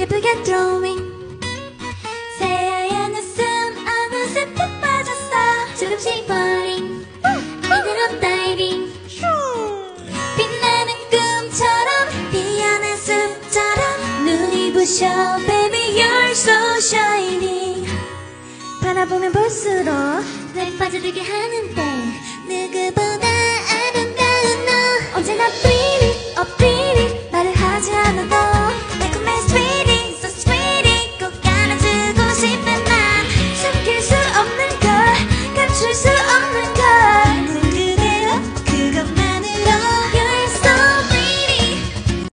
예쁘게 drawing. 새하얀 웃음 아무 새도 빠졌어. 조금씩 falling 이대로 diving. 빛나는 꿈처럼 피어난 숲처럼 눈이 부셔 baby you're so shiny. 바라보면 볼수록 날 빠져들게 하는데.